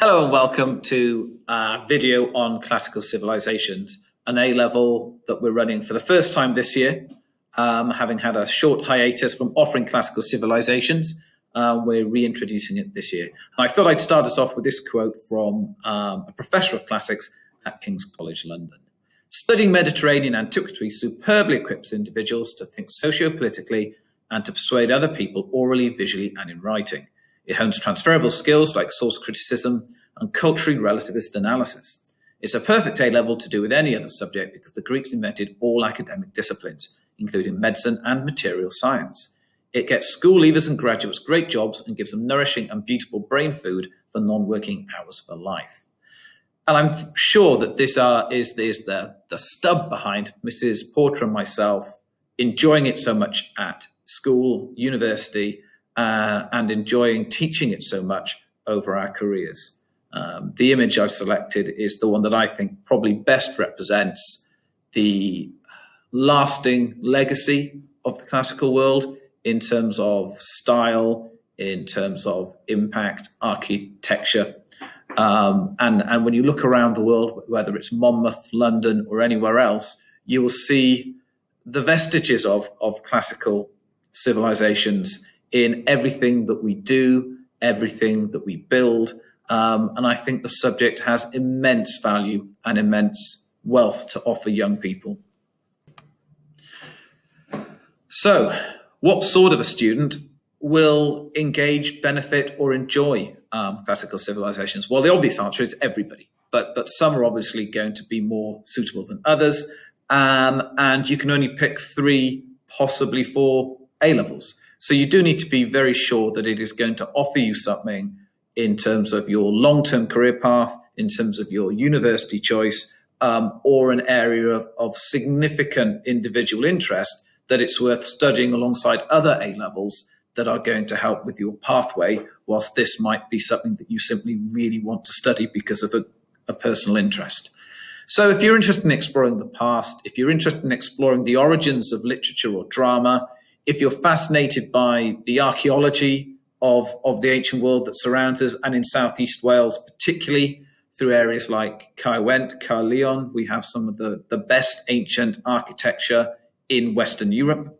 Hello and welcome to our video on classical civilizations, an A level that we're running for the first time this year, um, having had a short hiatus from offering classical civilizations. Uh, we're reintroducing it this year. I thought I'd start us off with this quote from um, a professor of classics at King's College London. Studying Mediterranean antiquity superbly equips individuals to think socio-politically and to persuade other people orally, visually, and in writing. It hones transferable skills like source criticism and culturally relativist analysis. It's a perfect A level to do with any other subject because the Greeks invented all academic disciplines, including medicine and material science. It gets school leavers and graduates great jobs and gives them nourishing and beautiful brain food for non-working hours for life. And I'm sure that this uh, is, is the, the stub behind Mrs. Porter and myself enjoying it so much at school, university, uh, and enjoying teaching it so much over our careers. Um, the image I've selected is the one that I think probably best represents the lasting legacy of the classical world in terms of style, in terms of impact, architecture. Um, and, and when you look around the world, whether it's Monmouth, London, or anywhere else, you will see the vestiges of, of classical civilizations in everything that we do, everything that we build. Um, and I think the subject has immense value and immense wealth to offer young people. So, what sort of a student will engage, benefit, or enjoy um, classical civilizations? Well, the obvious answer is everybody, but, but some are obviously going to be more suitable than others. Um, and you can only pick three, possibly four A levels. So you do need to be very sure that it is going to offer you something in terms of your long-term career path, in terms of your university choice, um, or an area of, of significant individual interest that it's worth studying alongside other A levels that are going to help with your pathway, whilst this might be something that you simply really want to study because of a, a personal interest. So if you're interested in exploring the past, if you're interested in exploring the origins of literature or drama, if you're fascinated by the archaeology of, of the ancient world that surrounds us, and in Southeast Wales, particularly through areas like Caerwent, Caerleon, we have some of the, the best ancient architecture in Western Europe.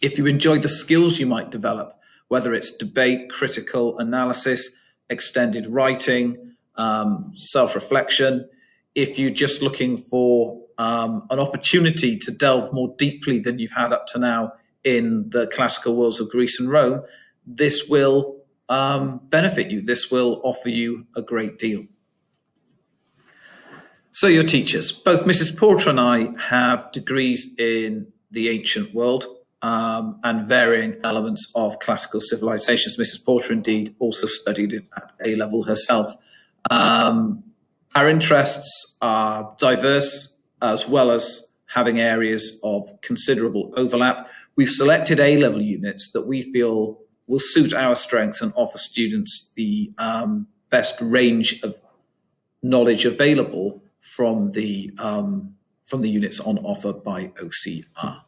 If you enjoy the skills you might develop, whether it's debate, critical analysis, extended writing, um, self reflection, if you're just looking for um, an opportunity to delve more deeply than you've had up to now in the classical worlds of Greece and Rome, this will um, benefit you. This will offer you a great deal. So, your teachers, both Mrs. Porter and I have degrees in the ancient world um, and varying elements of classical civilizations. Mrs. Porter, indeed, also studied it at A level herself. Um, our interests are diverse as well as having areas of considerable overlap. We've selected A-level units that we feel will suit our strengths and offer students the um, best range of knowledge available from the um, from the units on offer by OCR.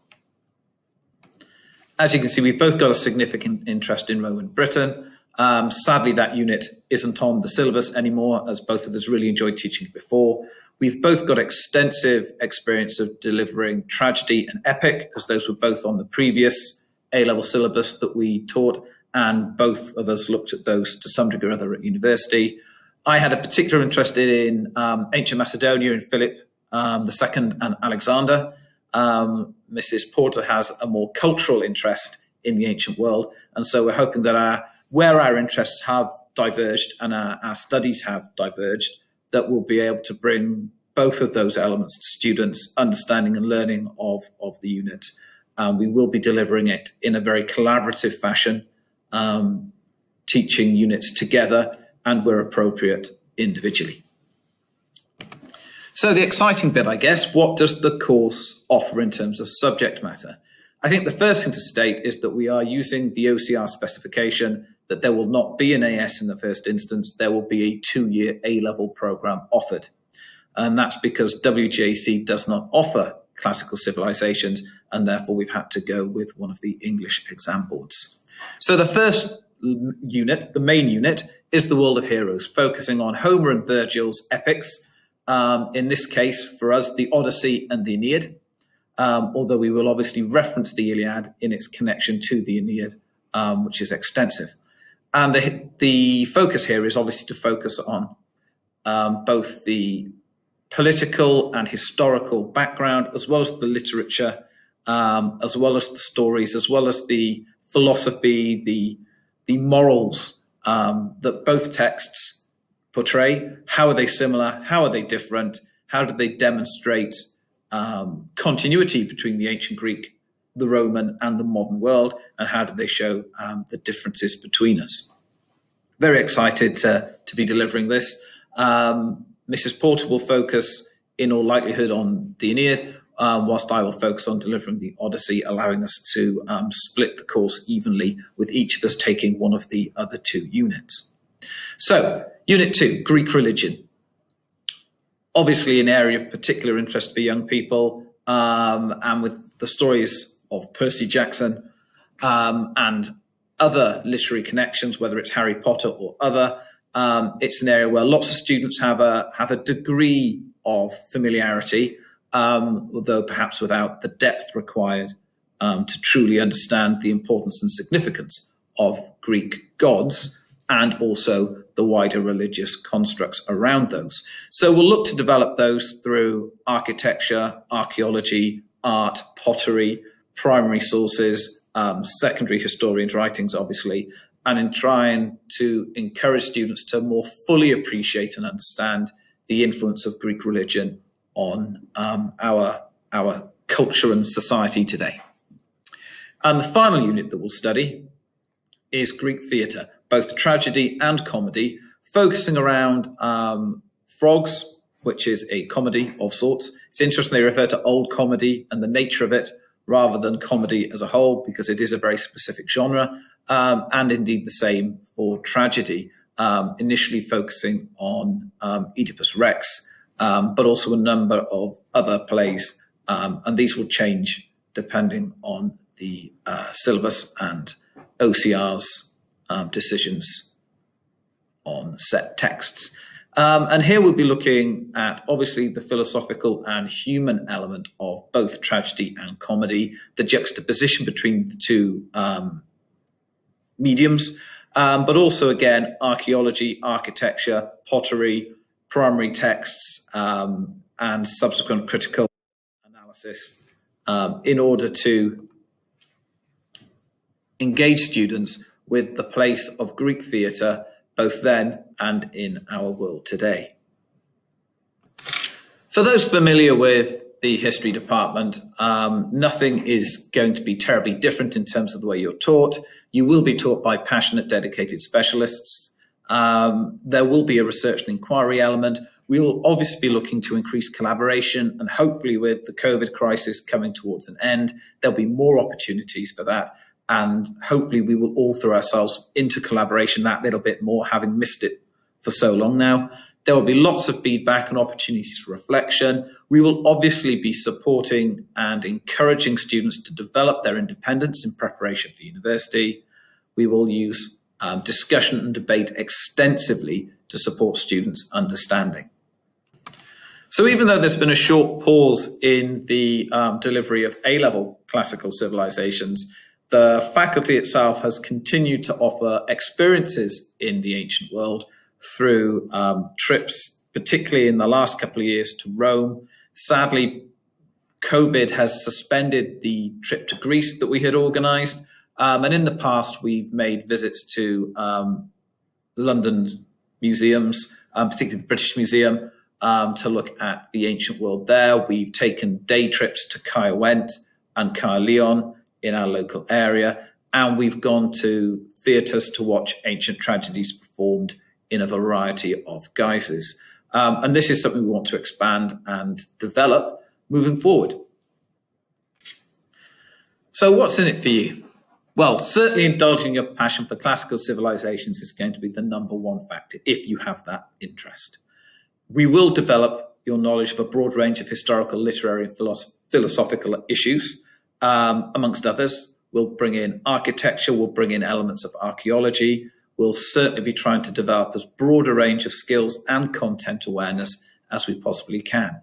As you can see, we've both got a significant interest in Roman Britain. Um, sadly, that unit isn't on the syllabus anymore, as both of us really enjoyed teaching it before. We've both got extensive experience of delivering tragedy and epic, as those were both on the previous A level syllabus that we taught, and both of us looked at those to some degree or other at university. I had a particular interest in um, ancient Macedonia and Philip um, II and Alexander. Um, Mrs. Porter has a more cultural interest in the ancient world, and so we're hoping that our where our interests have diverged and our, our studies have diverged, that will be able to bring both of those elements to students, understanding and learning of, of the unit. Um, we will be delivering it in a very collaborative fashion, um, teaching units together and where appropriate individually. So the exciting bit, I guess, what does the course offer in terms of subject matter? I think the first thing to state is that we are using the OCR specification that there will not be an AS in the first instance, there will be a two-year A-level program offered. And that's because WJEC does not offer classical civilizations, and therefore we've had to go with one of the English exam boards. So the first unit, the main unit, is the world of heroes, focusing on Homer and Virgil's epics. Um, in this case, for us, the Odyssey and the Aeneid, um, although we will obviously reference the Iliad in its connection to the Aeneid, um, which is extensive. And the, the focus here is obviously to focus on um, both the political and historical background, as well as the literature, um, as well as the stories, as well as the philosophy, the the morals um, that both texts portray. How are they similar? How are they different? How do they demonstrate um, continuity between the ancient Greek, the Roman, and the modern world? And how do they show um, the differences between us? Very excited to, to be delivering this. Um, Mrs. Porter will focus in all likelihood on the Aeneid, um, whilst I will focus on delivering the Odyssey, allowing us to um, split the course evenly with each of us taking one of the other two units. So, Unit 2, Greek religion. Obviously, an area of particular interest for young people, um, and with the stories of Percy Jackson um, and other literary connections, whether it's Harry Potter or other, um, it's an area where lots of students have a have a degree of familiarity, um, although perhaps without the depth required um, to truly understand the importance and significance of Greek gods and also the wider religious constructs around those. So we'll look to develop those through architecture, archaeology, art, pottery, primary sources, um, secondary historians' writings, obviously, and in trying to encourage students to more fully appreciate and understand the influence of Greek religion on um, our, our culture and society today. And the final unit that we'll study is Greek theatre, both tragedy and comedy, focusing around um, Frogs, which is a comedy of sorts. It's interesting they refer to old comedy and the nature of it rather than comedy as a whole, because it is a very specific genre um, and indeed the same for tragedy, um, initially focusing on um, Oedipus Rex, um, but also a number of other plays. Um, and these will change depending on the uh, syllabus and OCR's um, decisions on set texts. Um, and here we'll be looking at obviously the philosophical and human element of both tragedy and comedy, the juxtaposition between the two um, mediums, um, but also again archaeology, architecture, pottery, primary texts, um, and subsequent critical analysis um, in order to engage students with the place of Greek theatre both then and in our world today. For those familiar with the history department, um, nothing is going to be terribly different in terms of the way you're taught. You will be taught by passionate, dedicated specialists. Um, there will be a research and inquiry element. We will obviously be looking to increase collaboration, and hopefully, with the COVID crisis coming towards an end, there'll be more opportunities for that. And hopefully, we will all throw ourselves into collaboration that little bit more, having missed it for so long now. There will be lots of feedback and opportunities for reflection. We will obviously be supporting and encouraging students to develop their independence in preparation for university. We will use um, discussion and debate extensively to support students' understanding. So even though there's been a short pause in the um, delivery of A-level classical civilizations, the faculty itself has continued to offer experiences in the ancient world through um, trips, particularly in the last couple of years to Rome. Sadly, COVID has suspended the trip to Greece that we had organized. Um, and in the past, we've made visits to um, London museums, um, particularly the British Museum, um, to look at the ancient world there. We've taken day trips to Caerwent and Caerleon in our local area. And we've gone to theatres to watch ancient tragedies performed in a variety of guises. Um, and this is something we want to expand and develop moving forward. So, what's in it for you? Well, certainly indulging your passion for classical civilizations is going to be the number one factor if you have that interest. We will develop your knowledge of a broad range of historical, literary, and philosoph philosophical issues, um, amongst others. We'll bring in architecture, we'll bring in elements of archaeology. We'll certainly be trying to develop as broad a range of skills and content awareness as we possibly can.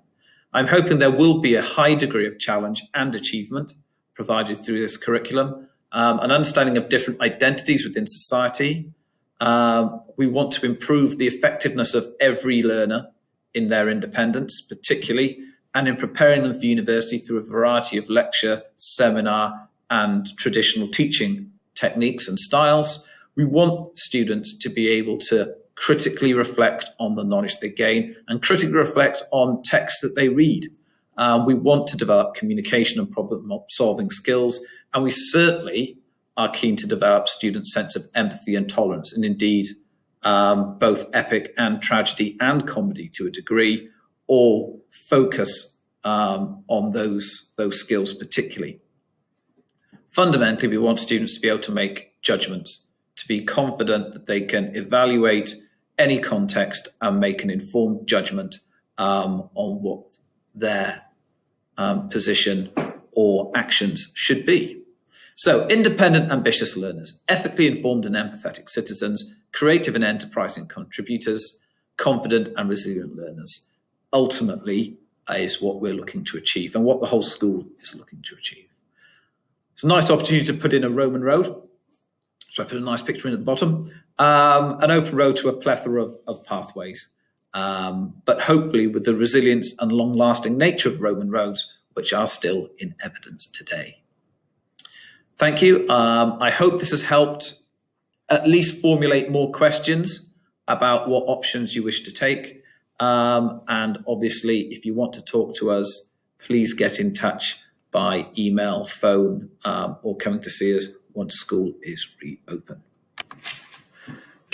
I'm hoping there will be a high degree of challenge and achievement provided through this curriculum, um, an understanding of different identities within society. Um, we want to improve the effectiveness of every learner in their independence, particularly, and in preparing them for university through a variety of lecture, seminar, and traditional teaching techniques and styles. We want students to be able to critically reflect on the knowledge they gain and critically reflect on texts that they read. Um, we want to develop communication and problem solving skills, and we certainly are keen to develop students' sense of empathy and tolerance, and indeed um, both epic and tragedy and comedy to a degree, all focus um, on those those skills particularly. Fundamentally, we want students to be able to make judgments, to be confident that they can evaluate any context and make an informed judgment um, on what their um, position or actions should be. So, independent, ambitious learners, ethically informed and empathetic citizens, creative and enterprising contributors, confident and resilient learners, ultimately is what we're looking to achieve and what the whole school is looking to achieve. It's a nice opportunity to put in a Roman road. So I put a nice picture in at the bottom. Um, an open road to a plethora of, of pathways, um, but hopefully with the resilience and long lasting nature of Roman roads, which are still in evidence today. Thank you. Um, I hope this has helped at least formulate more questions about what options you wish to take. Um, and obviously, if you want to talk to us, please get in touch by email, phone, um, or coming to see us once school is reopened.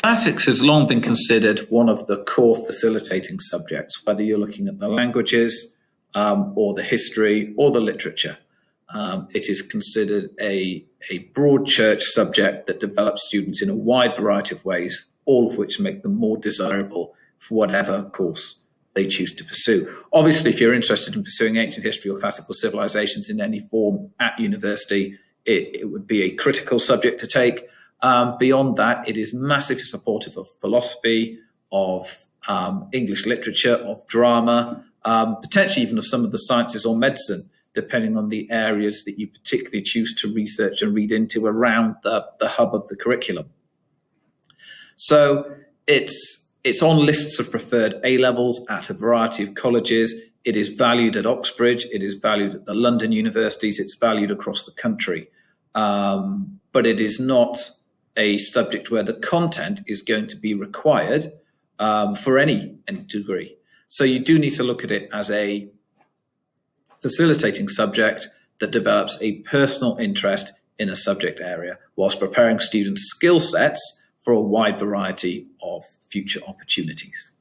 Classics has long been considered one of the core facilitating subjects, whether you're looking at the languages um, or the history or the literature. Um, it is considered a, a broad church subject that develops students in a wide variety of ways, all of which make them more desirable for whatever course they choose to pursue. Obviously, if you're interested in pursuing ancient history or classical civilizations in any form at university, it, it would be a critical subject to take. Um, beyond that, it is massively supportive of philosophy, of um, English literature, of drama, um, potentially even of some of the sciences or medicine, depending on the areas that you particularly choose to research and read into around the, the hub of the curriculum. So it's it's on lists of preferred A levels at a variety of colleges. It is valued at Oxbridge. It is valued at the London universities. It's valued across the country. Um, but it is not a subject where the content is going to be required um, for any, any degree. So you do need to look at it as a facilitating subject that develops a personal interest in a subject area whilst preparing students' skill sets for a wide variety of future opportunities.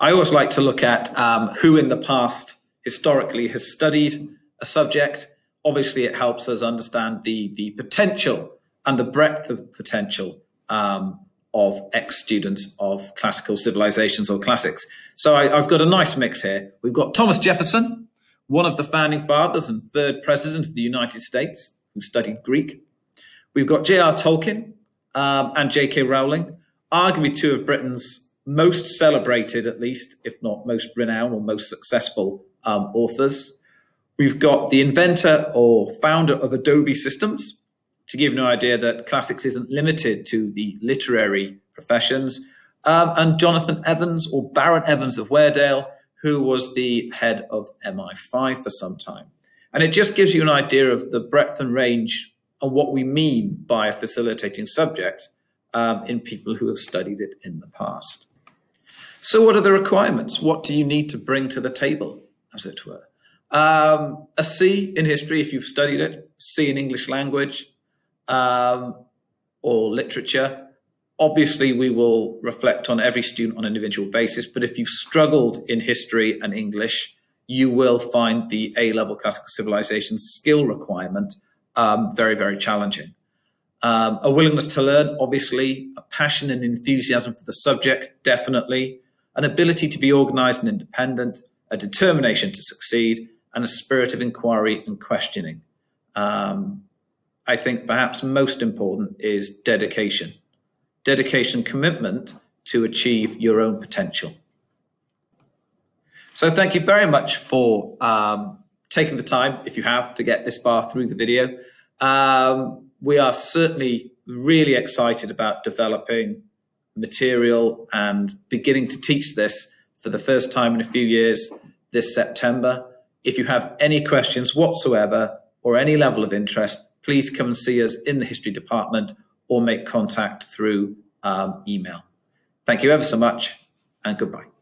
I always like to look at um, who in the past historically has studied a subject. Obviously, it helps us understand the, the potential and the breadth of potential um, of ex students of classical civilizations or classics. So I, have got a nice mix here. We've got Thomas Jefferson, one of the founding fathers and third president of the United States, who studied Greek. We've got J.R. Tolkien um, and J.K. Rowling, arguably two of Britain's most celebrated, at least, if not most renowned or most successful um, authors. We've got the inventor or founder of Adobe Systems, to give you an idea that classics isn't limited to the literary professions. Um, and Jonathan Evans, or Baron Evans of Weardale, who was the head of MI5 for some time. And it just gives you an idea of the breadth and range and what we mean by a facilitating subject um, in people who have studied it in the past. So, what are the requirements? What do you need to bring to the table, as it were? Um, a C in history, if you've studied it, C in English language, um, or literature. Obviously, we will reflect on every student on an individual basis, but if you've struggled in history and English, you will find the A level classical civilization skill requirement um, very, very challenging. Um, a willingness to learn, obviously, a passion and enthusiasm for the subject, definitely, an ability to be organized and independent, a determination to succeed, and a spirit of inquiry and questioning. um, I think perhaps most important is dedication. Dedication, commitment to achieve your own potential. So thank you very much for um, taking the time, if you have, to get this far through the video. Um, we are certainly really excited about developing material and beginning to teach this for the first time in a few years this September. If you have any questions whatsoever or any level of interest, please come and see us in the history department or make contact through um, email. Thank you ever so much and goodbye.